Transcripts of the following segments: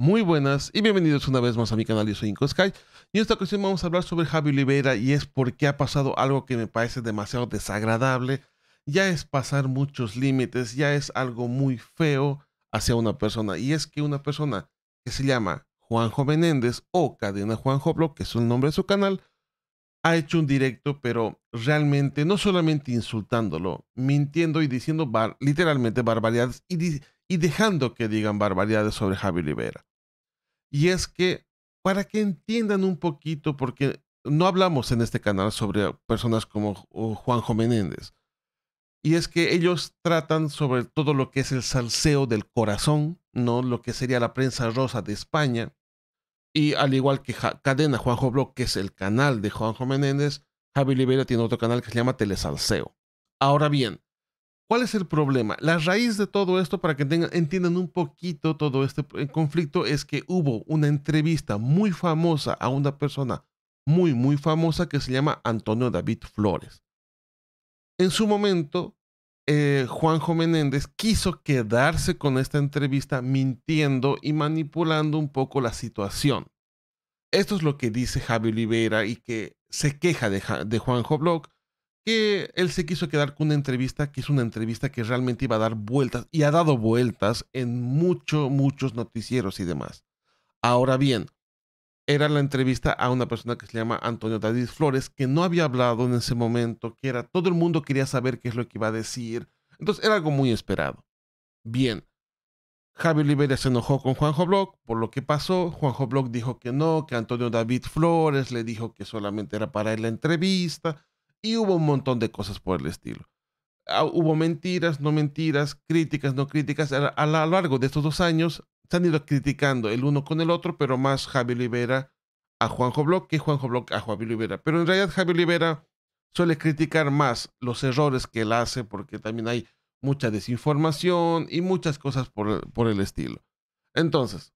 Muy buenas y bienvenidos una vez más a mi canal, yo soy Inco Sky. Y en esta ocasión vamos a hablar sobre Javi Oliveira y es porque ha pasado algo que me parece demasiado desagradable, ya es pasar muchos límites, ya es algo muy feo hacia una persona. Y es que una persona que se llama Juanjo Menéndez o Cadena Juanjo Blog, que es el nombre de su canal, ha hecho un directo pero realmente no solamente insultándolo, mintiendo y diciendo literalmente barbaridades y, y dejando que digan barbaridades sobre Javi Oliveira. Y es que, para que entiendan un poquito, porque no hablamos en este canal sobre personas como Juanjo Menéndez, y es que ellos tratan sobre todo lo que es el salseo del corazón, ¿no? Lo que sería la prensa rosa de España. Y al igual que Cadena Juanjo Blog, que es el canal de Juanjo Menéndez, Javi Oliveira tiene otro canal que se llama Telesalseo. Ahora bien, ¿Cuál es el problema? La raíz de todo esto, para que entiendan un poquito todo este conflicto, es que hubo una entrevista muy famosa a una persona muy, muy famosa que se llama Antonio David Flores. En su momento, eh, Juanjo Menéndez quiso quedarse con esta entrevista mintiendo y manipulando un poco la situación. Esto es lo que dice Javi Oliveira y que se queja de, de Juanjo Blog que él se quiso quedar con una entrevista que es una entrevista que realmente iba a dar vueltas y ha dado vueltas en muchos, muchos noticieros y demás. Ahora bien, era la entrevista a una persona que se llama Antonio David Flores, que no había hablado en ese momento, que era todo el mundo quería saber qué es lo que iba a decir. Entonces era algo muy esperado. Bien, Javi Oliveira se enojó con Juanjo Block por lo que pasó. Juanjo Block dijo que no, que Antonio David Flores le dijo que solamente era para él la entrevista y hubo un montón de cosas por el estilo. Ah, hubo mentiras, no mentiras, críticas, no críticas. A, lo largo de estos dos años se han ido criticando el uno con el otro, pero más Javi Olivera a Juanjo Block que Juanjo Block a Javi Olivera. Pero en realidad Javi Olivera suele criticar más los errores que él hace porque también hay mucha desinformación y muchas cosas por, por el estilo. Entonces,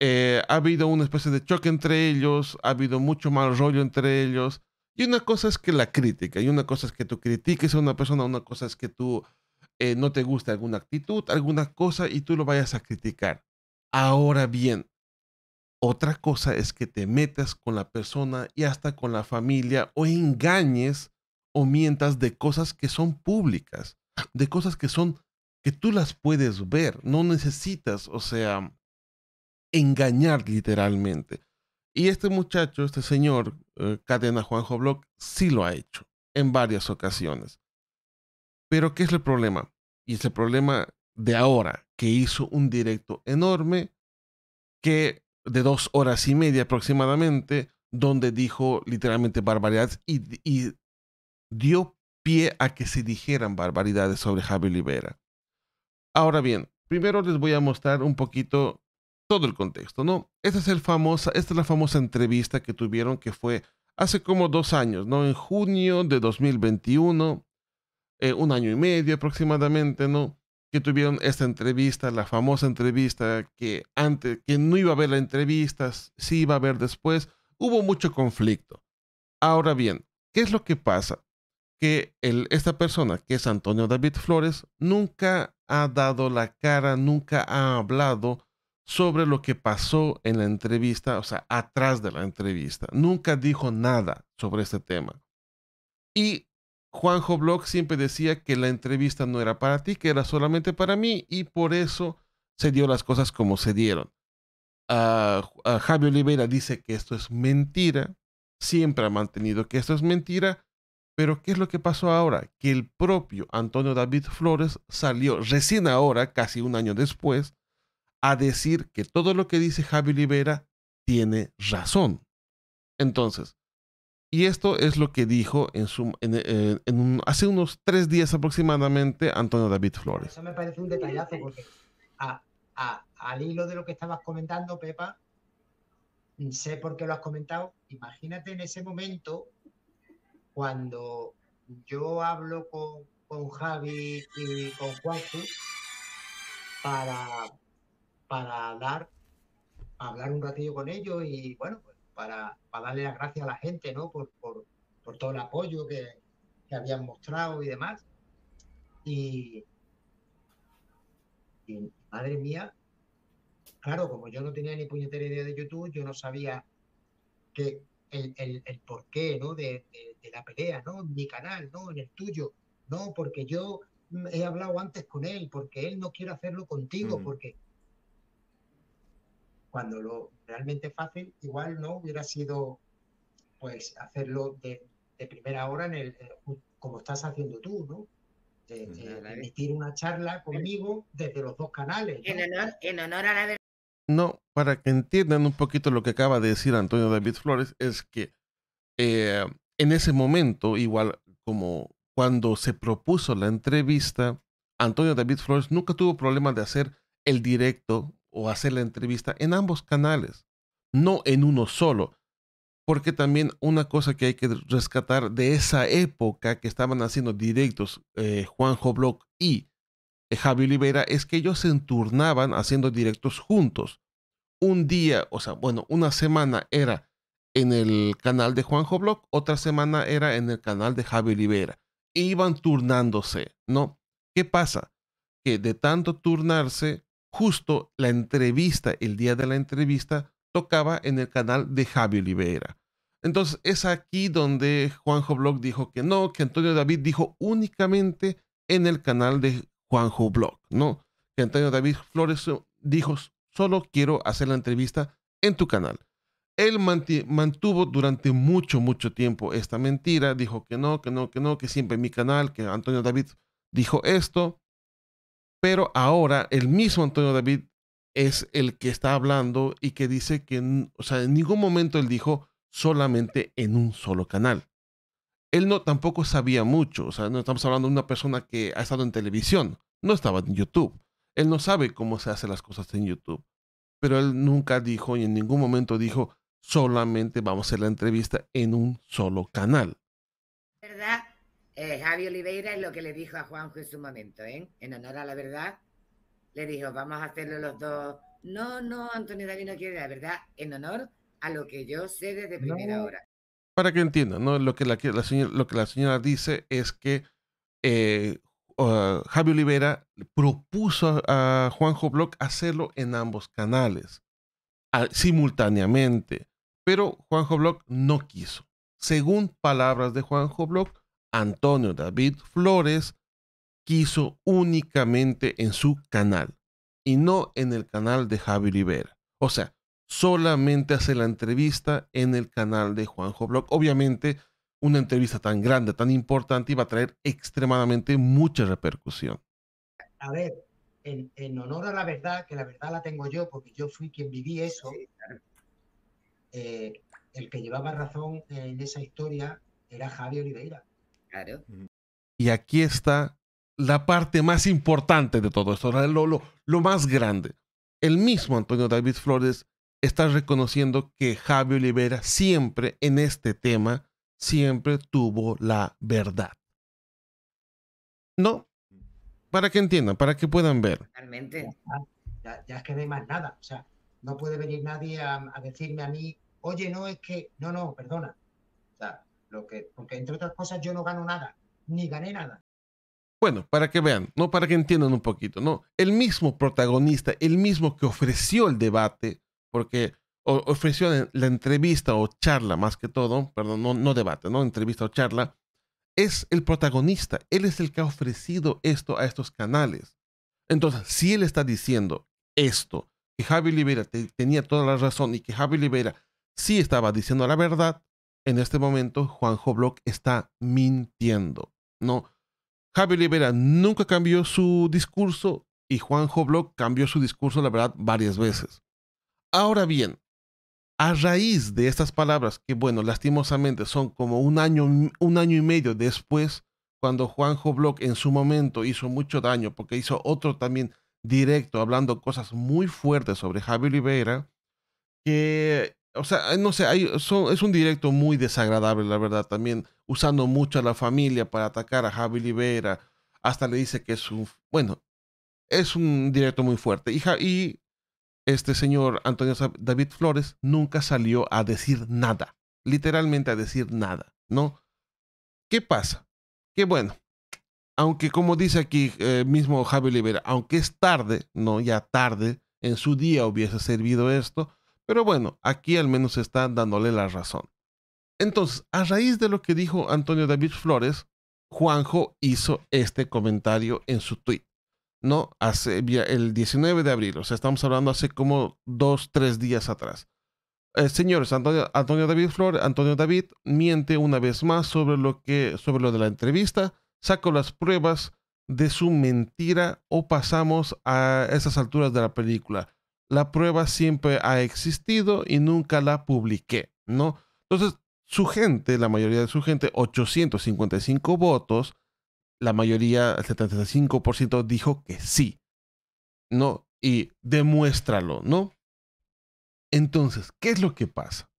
eh, ha habido una especie de choque entre ellos, ha habido mucho mal rollo entre ellos. Y una cosa es que la crítica, y una cosa es que tú critiques a una persona, una cosa es que tú eh, no te guste alguna actitud, alguna cosa y tú lo vayas a criticar. Ahora bien, otra cosa es que te metas con la persona y hasta con la familia o engañes o mientas de cosas que son públicas, de cosas que son que tú las puedes ver, no necesitas, o sea, engañar literalmente. Y este muchacho, este señor, eh, Cadena Juanjo Block, sí lo ha hecho en varias ocasiones. Pero ¿qué es el problema? Y es el problema de ahora, que hizo un directo enorme, que de dos horas y media aproximadamente, donde dijo literalmente barbaridades y, y dio pie a que se dijeran barbaridades sobre Javi Olivera. Ahora bien, primero les voy a mostrar un poquito todo el contexto, ¿no? Esta es, el famosa, esta es la famosa entrevista que tuvieron que fue hace como dos años, ¿no? En junio de 2021, eh, un año y medio aproximadamente, ¿no? Que tuvieron esta entrevista, la famosa entrevista que antes, que no iba a haber la entrevista, sí iba a haber después, hubo mucho conflicto. Ahora bien, ¿qué es lo que pasa? Que esta persona, que es Antonio David Flores, nunca ha dado la cara, nunca ha hablado sobre lo que pasó en la entrevista, o sea, atrás de la entrevista. Nunca dijo nada sobre este tema. Y Juanjo Block siempre decía que la entrevista no era para ti, que era solamente para mí, y por eso se dio las cosas como se dieron. Uh, Javi Oliveira dice que esto es mentira, siempre ha mantenido que esto es mentira, pero ¿qué es lo que pasó ahora? Que el propio Antonio David Flores salió recién ahora, casi un año después, a decir que todo lo que dice Javi Olivera tiene razón. Entonces, y esto es lo que dijo en su, en, eh, hace unos tres días aproximadamente Antonio David Flores. Eso me parece un detallazo porque al hilo de lo que estabas comentando, Pepa, sé por qué lo has comentado. Imagínate en ese momento cuando yo hablo con, con Javi y con Juanjo para, para dar, hablar un ratillo con ellos y bueno, pues para, para darle las gracias a la gente, ¿no? Por, por, por todo el apoyo que, que, habían mostrado y demás. Y, y madre mía, claro, como yo no tenía ni puñetera idea de YouTube, yo no sabía que el, el, el porqué ¿no? De, de, la pelea, ¿no? En mi canal, ¿no? En el tuyo. No, porque yo he hablado antes con él, porque él no quiere hacerlo contigo, porque cuando lo realmente fácil, igual no hubiera sido pues hacerlo de, de primera hora en el, eh, como estás haciendo tú, ¿no? emitir una charla conmigo desde los dos canales. En, honor, en honor a la verdad. No, para que entiendan un poquito lo que acaba de decir Antonio David Flores, es que eh, en ese momento, igual como cuando se propuso la entrevista, Antonio David Flores nunca tuvo problema de hacer el directo o hacer la entrevista en ambos canales, no en uno solo. Porque también una cosa que hay que rescatar de esa época que estaban haciendo directos eh, Juanjo Block y eh, Javi Olivera es que ellos se enturnaban haciendo directos juntos. Un día, o sea, bueno, una semana era en el canal de Juanjo Block, otra semana era en el canal de Javi Olivera. E iban turnándose, ¿no? ¿Qué pasa? Que de tanto turnarse, justo la entrevista, el día de la entrevista, tocaba en el canal de Javi Oliveira. Entonces es aquí donde Juanjo Blog dijo que no, que Antonio David dijo únicamente en el canal de Juanjo Blog, ¿no? Que Antonio David Flores dijo, solo quiero hacer la entrevista en tu canal. Él mantuvo durante mucho, mucho tiempo esta mentira, dijo que no, que no, que no, que siempre en mi canal, que Antonio David dijo esto, pero ahora el mismo Antonio David es el que está hablando y que dice que, o sea, en ningún momento él dijo solamente en un solo canal. Él no tampoco sabía mucho, o sea, no estamos hablando de una persona que ha estado en televisión, no estaba en YouTube. Él no sabe cómo se hacen las cosas en YouTube. Pero él nunca dijo y en ningún momento dijo solamente vamos a hacer la entrevista en un solo canal. ¿Verdad? Eh, Javi Oliveira es lo que le dijo a Juanjo en su momento, ¿eh? En honor a la verdad, le dijo, vamos a hacerlo los dos. No, no, Antonio David no quiere la verdad, en honor a lo que yo sé desde primera hora. Para que entiendan, ¿no? Lo que la, señora, lo que la señora dice es que eh, uh, Javi Olivera propuso a, Juanjo Block hacerlo en ambos canales, simultáneamente, pero Juanjo Block no quiso. Según palabras de Juanjo Block, Antonio David Flores quiso únicamente en su canal y no en el canal de Javi Olivera. O sea, solamente hace la entrevista en el canal de Juanjo Blog. Obviamente, una entrevista tan grande, tan importante, iba a traer extremadamente mucha repercusión. A ver, en, honor a la verdad, que la verdad la tengo yo, porque yo fui quien viví eso, eh, el que llevaba razón en esa historia era Javi Oliveira. Claro. Y aquí está la parte más importante de todo esto, lo, lo, lo más grande. El mismo Antonio David Flores estás reconociendo que Javi Olivera siempre en este tema, siempre tuvo la verdad. No, para que entiendan, para que puedan ver. Realmente. Ya, es que no hay más nada. O sea, no puede venir nadie a, decirme a mí, oye, no, es que, no, no, perdona. Lo que, porque entre otras cosas yo no gano nada, ni gané nada. Bueno, para que vean, no para que entiendan un poquito, ¿no? El mismo protagonista, el mismo que ofreció el debate, porque ofreció la entrevista o charla más que todo, perdón, no, no debate, ¿no? Entrevista o charla, es el protagonista. Él es el que ha ofrecido esto a estos canales. Entonces, si él está diciendo esto, que Javi Olivera tenía toda la razón y que Javi Olivera sí estaba diciendo la verdad, en este momento Juanjo Block está mintiendo, ¿no? Javi Olivera nunca cambió su discurso y Juanjo Block cambió su discurso, la verdad, varias veces. Ahora bien, a raíz de estas palabras, que bueno, lastimosamente son como un año, un año y medio después, cuando Juanjo Block en su momento hizo mucho daño, porque hizo otro también directo hablando cosas muy fuertes sobre Javi Oliveira, que, o sea, no sé, es un directo muy desagradable, la verdad, también usando mucho a la familia para atacar a Javi Oliveira, hasta le dice que es un, bueno, es un directo muy fuerte. Y, y este señor Antonio David Flores nunca salió a decir nada, literalmente a decir nada, ¿no? ¿Qué pasa? Que bueno, aunque como dice aquí eh, mismo Javi Olivera, aunque es tarde, no, ya tarde, en su día hubiese servido esto, pero bueno, aquí al menos está dándole la razón. Entonces, a raíz de lo que dijo Antonio David Flores, Juanjo hizo este comentario en su tweet. ¿no? Hace, el 19 de abril, o sea, estamos hablando hace como dos, tres días atrás. Eh, señores, Antonio, David Flores, Antonio David miente una vez más sobre lo, que, sobre lo de la entrevista, saco las pruebas de su mentira o pasamos a esas alturas de la película. La prueba siempre ha existido y nunca la publiqué, ¿no? Entonces, su gente, la mayoría de su gente, 855 votos, la mayoría, el 75% dijo que sí, ¿no? Y demuéstralo, ¿no? Entonces, ¿qué es lo que pasa?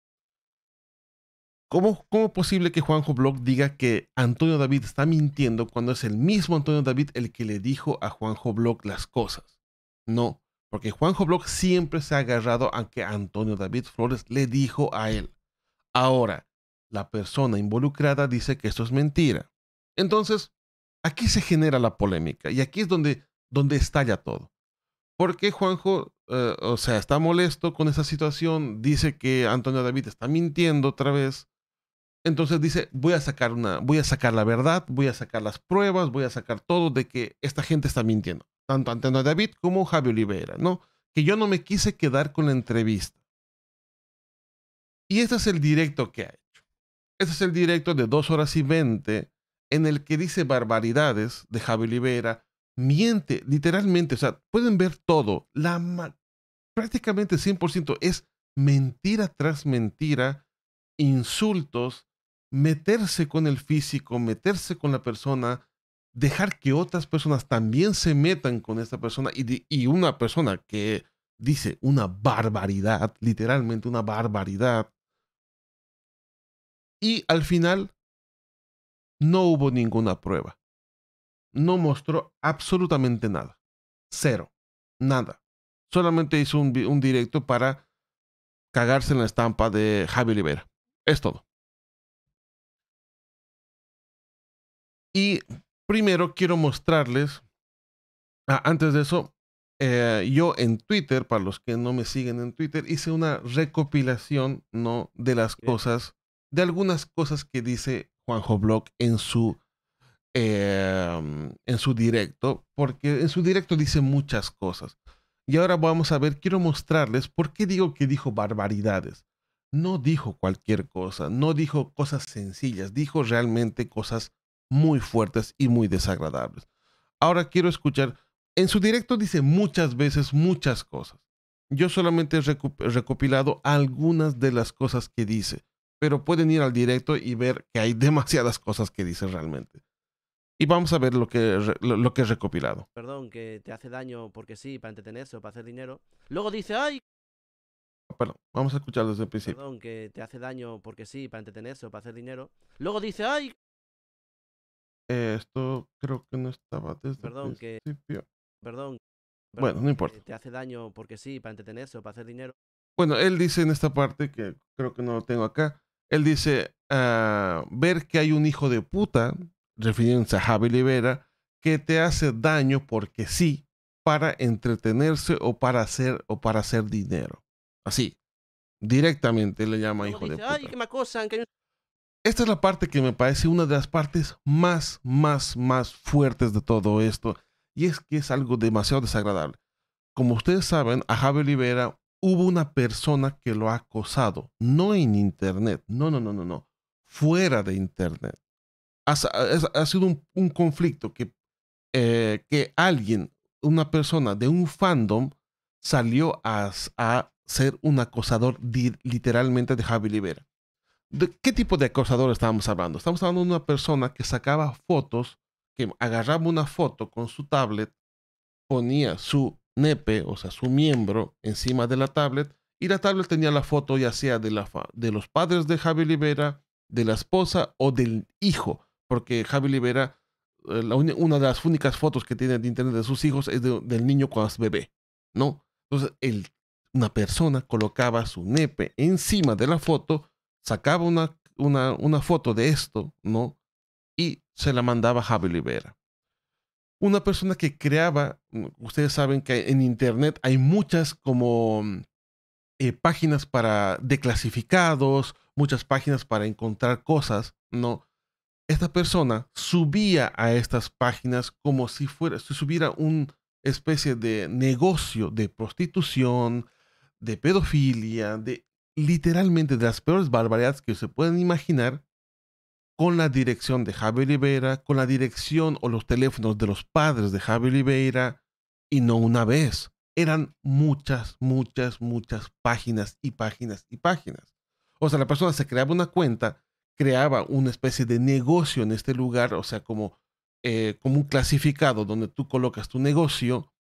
¿Cómo, ¿Cómo es posible que Juanjo Block diga que Antonio David está mintiendo cuando es el mismo Antonio David el que le dijo a Juanjo Block las cosas? No, porque Juanjo Block siempre se ha agarrado a que Antonio David Flores le dijo a él. Ahora, la persona involucrada dice que esto es mentira. Entonces, aquí se genera la polémica y aquí es donde, donde estalla todo. Porque Juanjo, eh, o sea, está molesto con esa situación, dice que Antonio David está mintiendo otra vez. Entonces dice, voy a sacar una, voy a sacar la verdad, voy a sacar las pruebas, voy a sacar todo de que esta gente está mintiendo. Tanto Antonio David como Javi Olivera, ¿no? Que yo no me quise quedar con la entrevista. Y este es el directo que ha hecho. Este es el directo de dos horas y veinte en el que dice barbaridades de Javi Olivera, miente literalmente, o sea, pueden ver todo, la prácticamente 100% es mentira tras mentira, insultos, meterse con el físico, meterse con la persona, dejar que otras personas también se metan con esta persona y, y una persona que dice una barbaridad, literalmente una barbaridad. Y al final no hubo ninguna prueba. No mostró absolutamente nada. Cero. Nada. Solamente hizo un, directo para cagarse en la estampa de Javi Olivera. Es todo. Y primero quiero mostrarles, ah, antes de eso, eh, yo en Twitter, para los que no me siguen en Twitter, hice una recopilación ¿no? de las cosas, de algunas cosas que dice Juanjo Block en su, em, en su directo, porque en su directo dice muchas cosas. Y ahora vamos a ver, quiero mostrarles por qué digo que dijo barbaridades. No dijo cualquier cosa, no dijo cosas sencillas, dijo realmente cosas muy fuertes y muy desagradables. Ahora quiero escuchar, en su directo dice muchas veces muchas cosas. Yo solamente he recopilado algunas de las cosas que dice pero pueden ir al directo y ver que hay demasiadas cosas que dice realmente. Y vamos a ver lo que, lo, que he recopilado. Perdón, que te hace daño porque sí, para entretenerse o para hacer dinero. Luego dice, ¡ay! Perdón, vamos a escuchar desde el principio. Perdón, que te hace daño porque sí, para entretenerse o para hacer dinero. Luego dice, ¡ay! Esto creo que no estaba desde Perdón, el principio. Que... Perdón. Bueno, no importa. te hace daño porque sí, para entretenerse o para hacer dinero. Bueno, él dice en esta parte, que creo que no lo tengo acá, él dice, ah, ver que hay un hijo de puta, refiriéndose a Javi Rivera, que te hace daño porque sí, para entretenerse o para hacer, o para hacer dinero. Así, directamente le llama hijo de puta. Esta es la parte que me parece una de las partes más, más, más fuertes de todo esto. Y es que es algo demasiado desagradable. Como ustedes saben, a Javi Olivera hubo una persona que lo ha acosado, no en Internet, no, no, no, no, no, fuera de Internet. Ha, sido un, conflicto que, eh, que alguien, una persona de un fandom, salió a, a ser un acosador literalmente de Javi Libera. ¿De qué tipo de acosador estábamos hablando? Estamos hablando de una persona que sacaba fotos, que agarraba una foto con su tablet, ponía su nepe, o sea, su miembro, encima de la tablet, y la tablet tenía la foto ya sea de, la de los padres de Javi Libera, de la esposa o del hijo, porque Javi Libera, eh, una de las únicas fotos que tiene de internet de sus hijos es del niño cuando es bebé, ¿no? Entonces, el, una persona colocaba su nepe encima de la foto, sacaba una, una, una foto de esto, ¿no? Y se la mandaba a Javi Libera. una persona que creaba, mm, ustedes saben que en Internet hay muchas como mm, eh, páginas para declasificados, muchas páginas para encontrar cosas, ¿no? Esta persona subía a estas páginas como si fuera, si subiera especie de negocio de prostitución, de pedofilia, de literalmente de las peores barbaridades que se pueden imaginar, con la dirección de Javier Oliveira, con la dirección o los teléfonos de los padres de Javier Oliveira, y no una vez. Eran muchas, muchas, muchas páginas y páginas y páginas. O sea, la persona se creaba una cuenta, creaba una especie de negocio en este lugar, o sea, como, eh, como un clasificado donde tú colocas tu negocio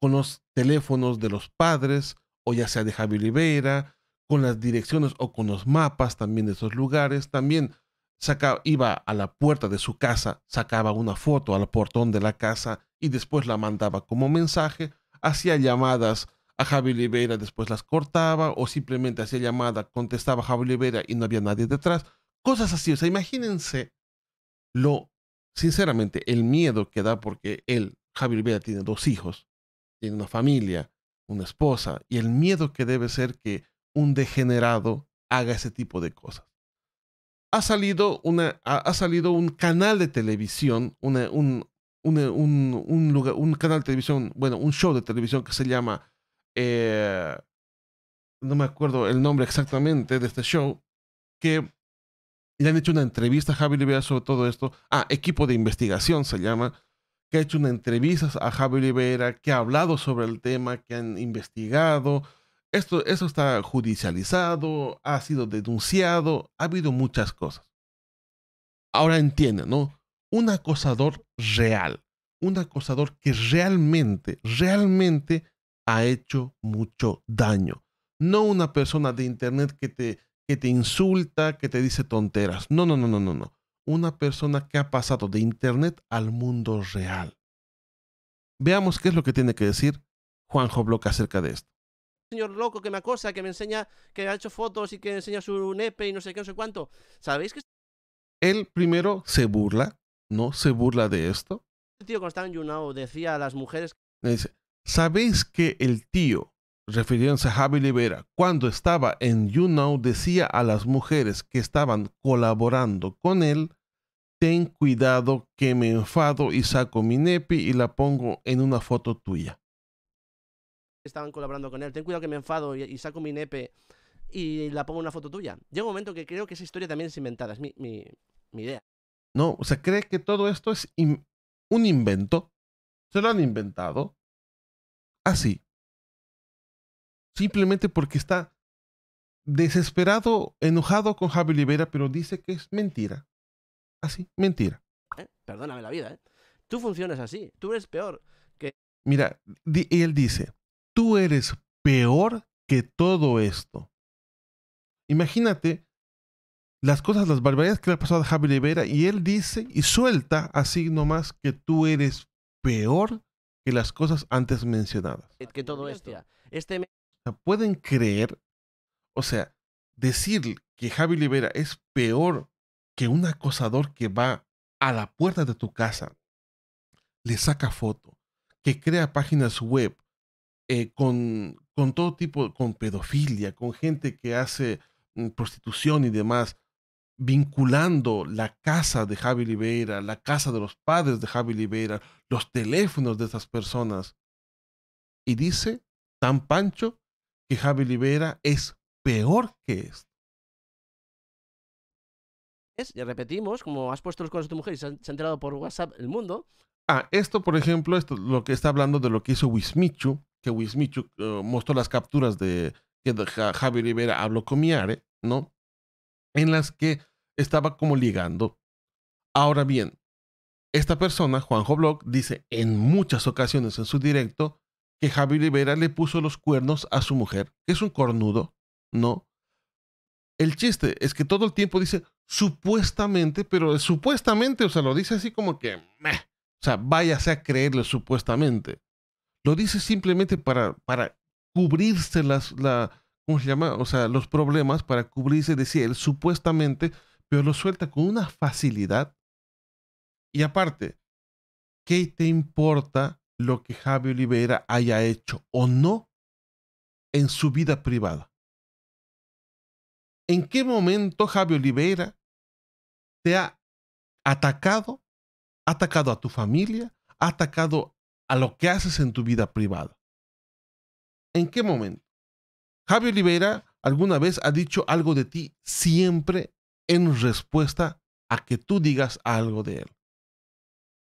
con los teléfonos de los padres, o ya sea de Javier Oliveira, con las direcciones o con los mapas también de esos lugares. También iba a la puerta de su casa, sacaba una foto al portón de la casa y después la mandaba como mensaje, hacía llamadas a Javi Oliveira, después las cortaba o simplemente hacía llamada, contestaba a Javi Oliveira y no había nadie detrás. Cosas así, o sea, imagínense lo, sinceramente, el miedo que da porque él, Javi Oliveira, tiene dos hijos, tiene una familia, una esposa, y el miedo que debe ser que un degenerado haga ese tipo de cosas ha salido, una, ha, salido un canal de televisión, un, un, lugar, un, canal de televisión, bueno, un show de televisión que se llama, eh, no me acuerdo el nombre exactamente de este show, que le han hecho una entrevista a Javi Olivera sobre todo esto. Ah, equipo de investigación se llama, que ha hecho una entrevista a Javi Olivera, que ha hablado sobre el tema, que han investigado, esto, eso está judicializado, ha sido denunciado, ha habido muchas cosas. Ahora entienden, ¿no? Un acosador real, un acosador que realmente, realmente ha hecho mucho daño. No una persona de internet que te, que te insulta, que te dice tonteras. No, no, no, no, no, no. Una persona que ha pasado de internet al mundo real. Veamos qué es lo que tiene que decir Juanjo Block acerca de esto señor loco que me acosa, que me enseña, que ha hecho fotos y que enseña su nepe y no sé qué, no sé cuánto. ¿Sabéis que él primero se burla, ¿no? Se burla de esto. El tío cuando en YouNow decía a las mujeres... Dice, ¿sabéis que el tío, refiriéndose a Javi Libera, cuando estaba en YouNow decía a las mujeres que estaban colaborando con él, ten cuidado que me enfado y saco mi nepe y la pongo en una foto tuya estaban colaborando con él. Ten cuidado que me enfado y, saco mi nepe y la pongo una foto tuya. Llega un momento que creo que esa historia también es inventada, es mi, mi, idea. No, o sea, cree que todo esto es un invento. Se lo han inventado. Así. Simplemente porque está desesperado, enojado con Javi Olivera, pero dice que es mentira. Así, mentira. ¿Eh? Perdóname la vida, ¿eh? Tú funcionas así. Tú eres peor que... Mira, y él dice, tú eres peor que todo esto. Imagínate las cosas, las barbaridades que le ha pasado a Javi Rivera y él dice y suelta así nomás que tú eres peor que las cosas antes mencionadas. Que todo esto. Este Pueden creer, o sea, decir que Javi Rivera es peor que un acosador que va a la puerta de tu casa, le saca foto, que crea páginas web, eh, con, con todo tipo, con pedofilia, con gente que hace mm, prostitución y demás, vinculando la casa de Javi Oliveira, la casa de los padres de Javi Oliveira, los teléfonos de esas personas. Y dice tan pancho que Javi Oliveira es peor que esto. Y repetimos, como has puesto los cosas de tu mujer y se ha enterado por WhatsApp el mundo. Ah, esto, por ejemplo, esto lo que está hablando de lo que hizo Wismichu, que Wismichu eh, mostró las capturas de que Javi Rivera habló con Miare, ¿no? En las que estaba como ligando. Ahora bien, esta persona, Juanjo Block, dice en muchas ocasiones en su directo que Javi Rivera le puso los cuernos a su mujer, que es un cornudo, ¿no? El chiste es que todo el tiempo dice supuestamente, pero supuestamente, o sea, lo dice así como que, o sea, váyase a creerle supuestamente. Lo dice simplemente para, para cubrirse las, la, ¿cómo se llama? O sea, los problemas, para cubrirse, decía él, supuestamente, pero lo suelta con una facilidad. Y aparte, ¿qué te importa lo que Javi Oliveira haya hecho o no en su vida privada? ¿En qué momento Javi Oliveira te ha atacado, atacado a tu familia, atacado a lo que haces en tu vida privada? ¿En qué momento? Javi Oliveira alguna vez ha dicho algo de ti siempre en respuesta a que tú digas algo de él.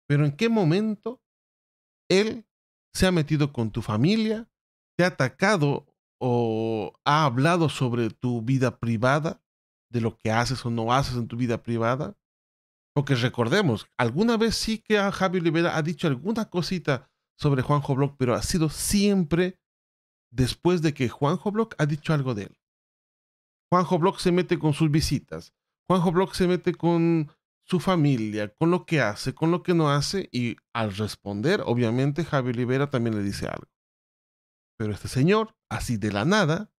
Pero ¿en qué momento él se ha metido con tu familia, te ha atacado o ha hablado sobre tu vida privada, de lo que haces o no haces en tu vida privada? Porque recordemos, alguna vez sí que Javi Olivera ha dicho alguna cosita sobre Juanjo Block, pero ha sido siempre después de que Juanjo Block ha dicho algo de él. Juanjo Block se mete con sus visitas. Juanjo Block se mete con su familia, con lo que hace, con lo que no hace, y al responder, obviamente, Javi Olivera también le dice algo. Pero este señor, así de la nada,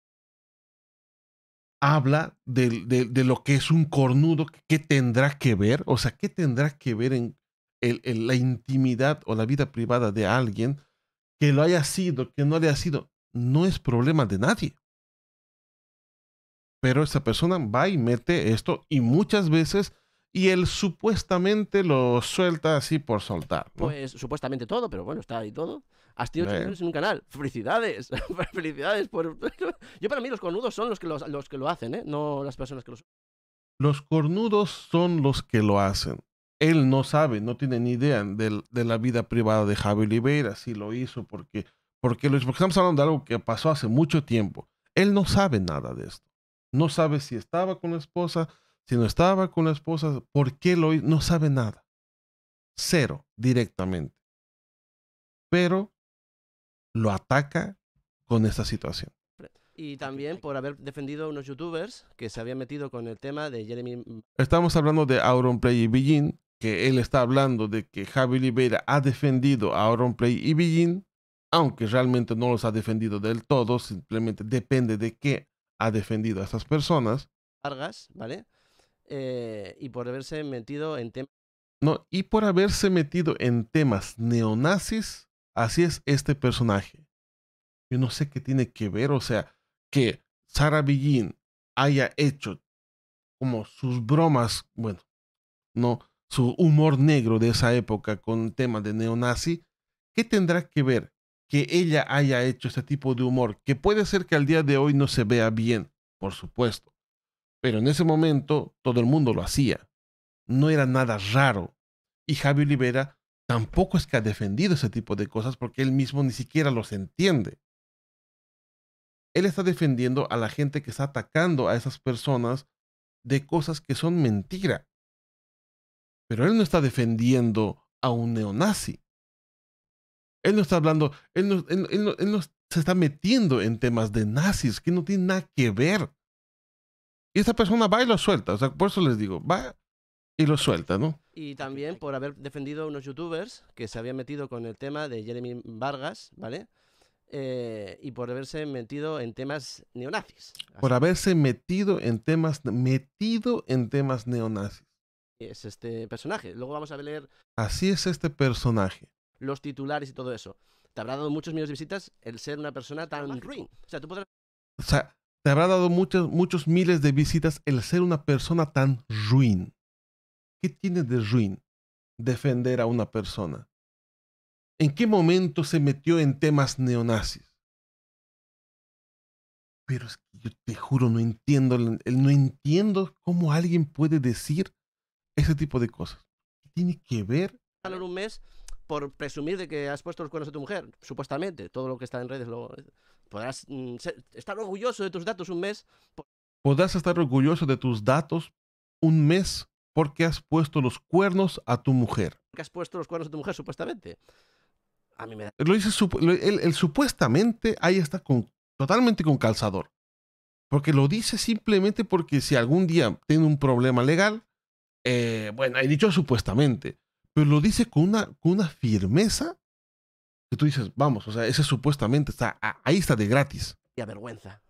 habla de, lo que es un cornudo, qué tendrá que ver, o sea, qué tendrá que ver en, la intimidad o la vida privada de alguien, que lo haya sido, que no le haya sido, no es problema de nadie. Pero esa persona va y mete esto y muchas veces y él supuestamente lo suelta así por soltar. Pues supuestamente todo, pero bueno, está ahí todo. Has tenido en un canal. Felicidades. Felicidades por. Yo para mí los cornudos son los que, los, que lo hacen, ¿eh? No las personas que los. Los cornudos son los que lo hacen. Él no sabe, no tiene ni idea de, de la vida privada de Javi Oliveira, si lo hizo, porque, porque, lo, porque estamos hablando de algo que pasó hace mucho tiempo. Él no sabe nada de esto. No sabe si estaba con la esposa, si no estaba con la esposa, ¿por qué lo hizo? No sabe nada. Cero, directamente. Pero lo ataca con esta situación. Y también por haber defendido a unos youtubers que se habían metido con el tema de Jeremy. Estamos hablando de Auronplay y Billin, que él está hablando de que Javi Oliveira ha defendido a Auronplay y Billin, aunque realmente no los ha defendido del todo, simplemente depende de qué ha defendido a estas personas. Vargas, ¿vale? Eh, y por haberse metido en temas... No, y por haberse metido en temas neonazis, así es este personaje. Yo no sé qué tiene que ver, o sea, que Sarah Billin haya hecho como sus bromas, bueno, no, su humor negro de esa época con temas de neonazi, ¿qué tendrá que ver que ella haya hecho este tipo de humor? Que puede ser que al día de hoy no se vea bien, por supuesto, pero en ese momento todo el mundo lo hacía. No era nada raro. Y Javi Olivera tampoco es que ha defendido ese tipo de cosas porque él mismo ni siquiera los entiende. Él está defendiendo a la gente que está atacando a esas personas de cosas que son mentira. Pero él no está defendiendo a un neonazi. Él no está hablando, él no, él no se está metiendo en temas de nazis que no tienen nada que ver. Y esa persona va y lo suelta. O sea, por eso les digo, va y lo suelta, ¿no? Y también por haber defendido a unos youtubers que se habían metido con el tema de Jeremy Vargas, ¿vale? Eh, y por haberse metido en temas neonazis. Por haberse metido en temas, metido en temas neonazis. Es este personaje. Luego vamos a leer. Así es este personaje. Los titulares y todo eso. Te habrá dado muchos millones de visitas el ser una persona tan ruin. O sea, tú podrás. O sea, te habrá dado muchos, muchos miles de visitas el ser una persona tan ruin. ¿Qué tiene de ruin defender a una persona? ¿En qué momento se metió en temas neonazis? Pero es que yo te juro, no entiendo, no entiendo cómo alguien puede decir ese tipo de cosas. ¿Qué tiene que ver? un mes por presumir de que has puesto los cuernos de tu mujer, supuestamente. Todo lo que está en redes lo, podrás mm, estar orgulloso de tus datos un mes. Podrás estar orgulloso de tus datos un mes porque has puesto los cuernos a tu mujer. Porque has puesto los cuernos a tu mujer, supuestamente. A mí me da... Lo dice, el, supuestamente ahí está con, totalmente con calzador. Porque lo dice simplemente porque si algún día tiene un problema legal, eh, bueno, he dicho supuestamente, pero lo dice con una, con una firmeza tú dices, vamos, o sea, ese supuestamente está, ahí está de gratis. Y a vergüenza.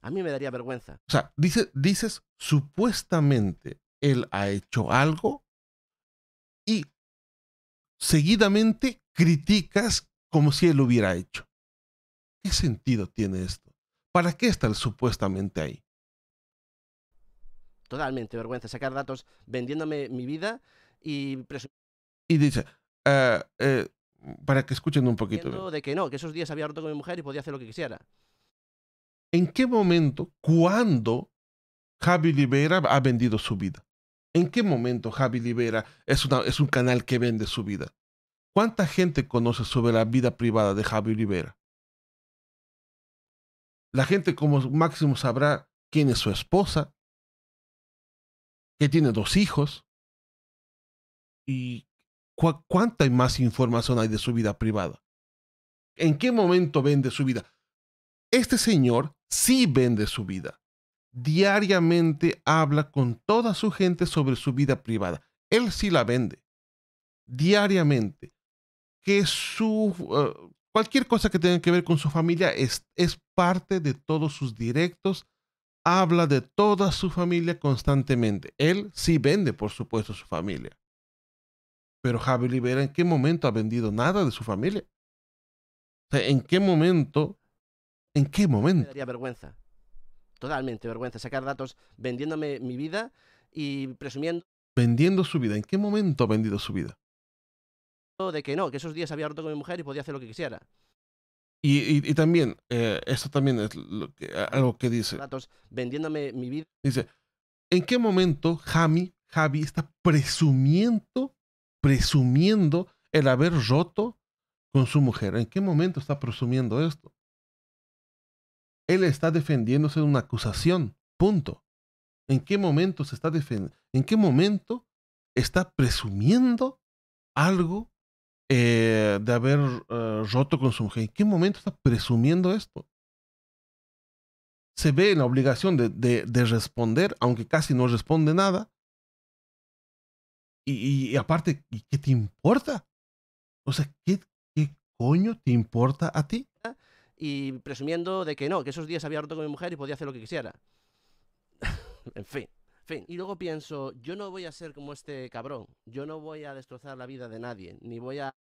A mí me daría vergüenza. O sea, dice, dices, supuestamente él ha hecho algo y seguidamente criticas como si él lo hubiera hecho. ¿Qué sentido tiene esto? ¿Para qué está él supuestamente ahí? Totalmente, vergüenza. Sacar datos vendiéndome mi vida y Y dice, eh, eh, para que escuchen un poquito. de que no, que esos días había roto con mi mujer y podía hacer lo que quisiera. ¿En qué momento, cuándo Javi Libera ha vendido su vida? ¿En qué momento Javi Libera es, una- es un canal que vende su vida? ¿Cuánta gente conoce sobre la vida privada de Javi Libera? La gente como máximo sabrá quién es su esposa, que tiene dos hijos y cuánta más información hay de su vida privada. ¿En qué momento vende su vida? Este señor sí vende su vida. Diariamente habla con toda su gente sobre su vida privada. Él sí la vende. Diariamente. Que su... eh, cualquier cosa que tenga que ver con su familia es, es parte de todos sus directos. Habla de toda su familia constantemente. Él sí vende, por supuesto, su familia. Pero Javi Olivera, ¿en qué momento ha vendido nada de su familia? O sea, ¿en qué momento? ¿En qué Me momento? daría vergüenza. Totalmente vergüenza. Sacar datos vendiéndome mi vida y presumiendo Vendiendo su vida. ¿En qué momento ha vendido su vida? de que no, que esos días había roto con mi mujer y podía hacer lo que quisiera. Y, y- y también, eh, esto también es lo que- algo que dice. Vendiéndome mi vida Dice, ¿en qué momento Jami, Javi está presumiendo, presumiendo el haber roto con su mujer? ¿En qué momento está presumiendo esto? Él está defendiéndose de una acusación, punto. ¿En qué momento se está defendiendo? ¿En qué momento está presumiendo algo eh, de haber eh, roto con su mujer? ¿En qué momento está presumiendo esto? se ve en la obligación de, de- de responder, aunque casi no responde nada. Y, y- aparte, ¿y ¿qué te importa? O sea, ¿qué, ¿qué coño te importa a ti? y presumiendo de que no, que esos días había roto con mi mujer y podía hacer lo que quisiera. en fin, fin. Y luego pienso, yo no voy a ser como este cabrón. Yo no voy a destrozar la vida de nadie, ni voy a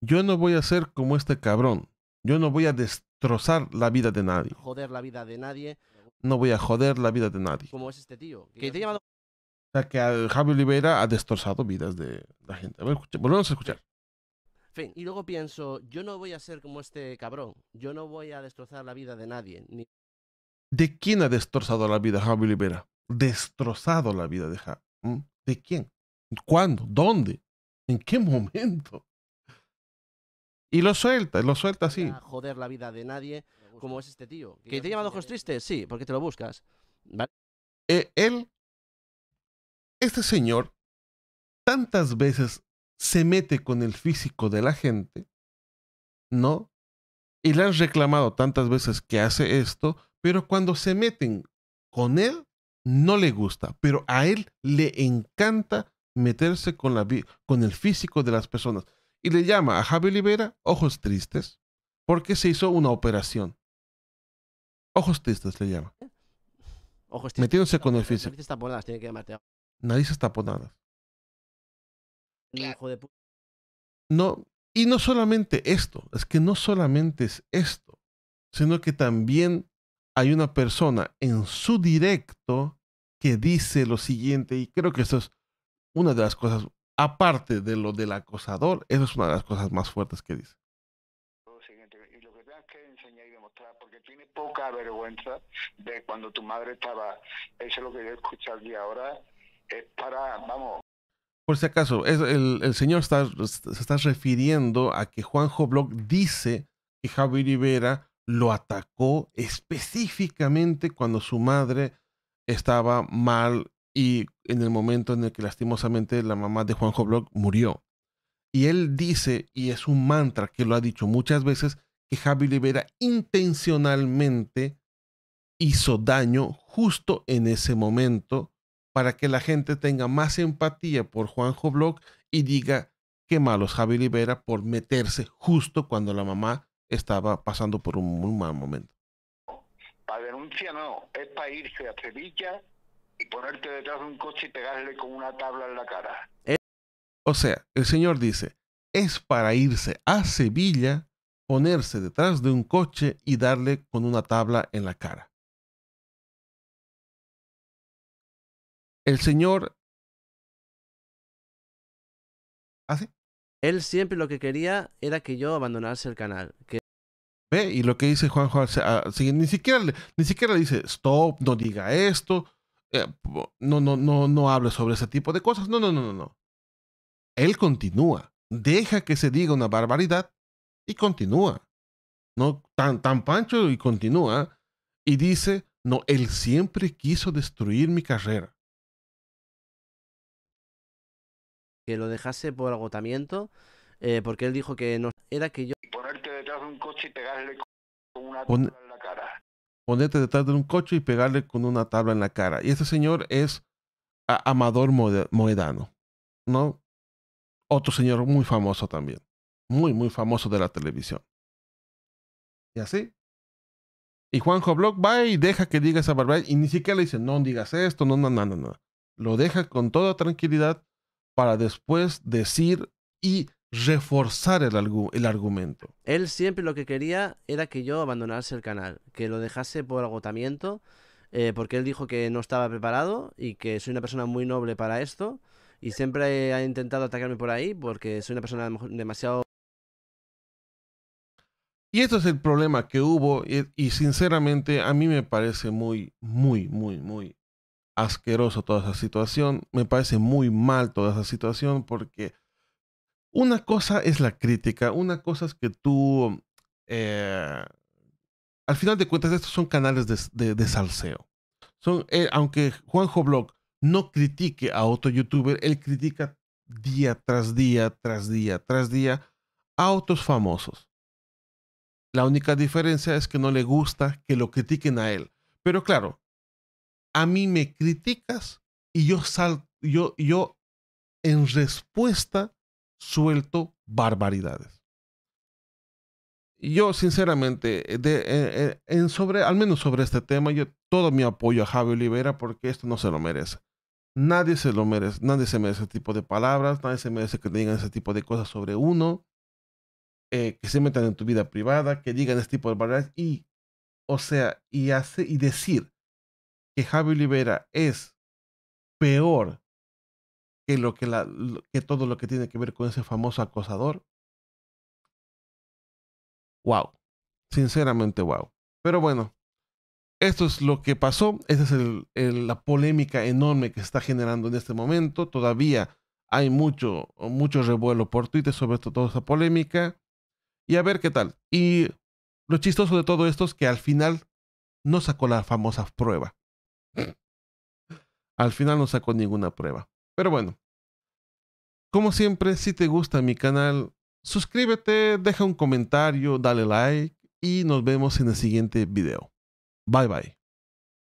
Yo no voy a ser como este cabrón. Yo no voy a destrozar la vida de nadie. joder la vida de nadie, No voy a joder la vida de nadie. como es este tío. Que te he llamado O sea, que Javi Oliveira ha destrozado vidas de la gente. A ver, volvemos a escuchar. Fin, y luego pienso, yo no voy a ser como este cabrón. Yo no voy a destrozar la vida de nadie, ni ¿De quién ha destrozado la vida Javi Oliveira? Destrozado la vida de Javi. ¿Mm? ¿De quién? ¿Cuándo? ¿Dónde? ¿En qué momento? Y lo suelta, lo suelta así. a joder la vida de nadie, como es este tío. ¿Que te he llamado ojos tristes? Sí, porque te lo buscas. ¿Vale? Eh, él, este señor, tantas veces se mete con el físico de la gente, ¿no? Y le han reclamado tantas veces que hace esto, pero cuando se meten con él, no le gusta, pero a él le encanta meterse con, la, con el físico de las personas. Y le llama a Javi Olivera ojos tristes, porque se hizo una operación. Ojos tristes le llama. Ojos tristes. Metiéndose con el físico. narices taponadas, tiene que llamarte. Narices taponadas. Hijo de pu- No, y no solamente esto, es que no solamente es esto, sino que también hay una persona en su directo que dice lo siguiente, y creo que eso es una de las cosas, aparte de lo del acosador, eso es una de las cosas más fuertes que dice. y lo que tengas que enseñar y demostrar, porque tiene poca vergüenza de cuando tu madre estaba, eso es lo que yo escucho aquí ahora, es para, vamos, Por si acaso, es- el, el señor está, se está refiriendo a que Juanjo Block dice que Javi Rivera lo atacó específicamente cuando su madre estaba mal y en el momento en el que lastimosamente la mamá de Juanjo Block murió. Y él dice, y es un mantra que lo ha dicho muchas veces, que Javi Rivera intencionalmente hizo daño justo en ese momento para que la gente tenga más empatía por Juanjo Block y diga qué malos Javi Rivera por meterse justo cuando la mamá estaba pasando por un muy mal momento. Para denuncia no, es para irse a Sevilla y ponerte detrás de un coche y pegarle con una tabla en la cara. O sea, el señor dice, es para irse a Sevilla, ponerse detrás de un coche y darle con una tabla en la cara. El señor... ¿Hace? Él siempre lo que quería era que yo abandonase el canal. Que Y lo que dice Juanjo, ni, siquiera, ni siquiera dice, stop, no diga esto, eh, no, no, no, no hable sobre ese tipo de cosas. No, no, no, no, no. Él continúa, deja que se diga una barbaridad y continúa. No tan, tan pancho y continúa. Y dice, no, él siempre quiso destruir mi carrera. Que lo dejase por agotamiento, eh, porque él dijo que no era que yo un coche y pegarle con una tabla en la cara. Ponerte detrás de un coche y pegarle con una tabla en la cara. Y este señor es Amador Moedano, ¿no? Otro señor muy famoso también. Muy, muy famoso de la televisión. Y así. Y Juanjo Block va y deja que diga esa barbaridad y ni siquiera le dice, no digas esto, no, no, no, no, no. Lo deja con toda tranquilidad para después decir y reforzar el, el, argumento. Él siempre lo que quería era que yo abandonase el canal, que lo dejase por agotamiento, eh, porque él dijo que no estaba preparado y que soy una persona muy noble para esto, y siempre ha intentado atacarme por ahí porque soy una persona demasiado... Y este es el problema que hubo y, y sinceramente a mí me parece muy, muy, muy, muy asqueroso toda esa situación, me parece muy mal toda esa situación porque una cosa es la crítica, una cosa es que tú, eh, al final de cuentas, estos son canales de, salseo. Son, eh, aunque Juanjo Blog no critique a otro youtuber, él critica día tras día, tras día, tras día a otros famosos. La única diferencia es que no le gusta que lo critiquen a él. Pero claro, a mí me criticas y yo sal, yo, yo en respuesta suelto barbaridades. Yo, sinceramente, eh, eh, eh, sobre, al menos sobre este tema, yo todo mi apoyo a Javi Olivera porque esto no se lo merece. Nadie se lo merece, nadie se merece ese tipo de palabras, nadie se merece que digan ese tipo de cosas sobre uno, que se metan en tu vida privada, que digan ese tipo de barbaridades y, o sea, y, y decir que Javi Olivera es peor que, todo lo que tiene que ver con ese famoso acosador. Wow. Sinceramente, wow. Pero bueno, esto es lo que pasó. Esa es la polémica enorme que se está generando en este momento. Todavía hay mucho, mucho revuelo por Twitter sobre toda esa polémica. Y a ver qué tal. Y lo chistoso de todo esto es que al final no sacó la famosa prueba. Al final no sacó ninguna prueba. Pero bueno, como siempre, si te gusta mi canal, suscríbete, deja un comentario, dale like y nos vemos en el siguiente video. Bye bye.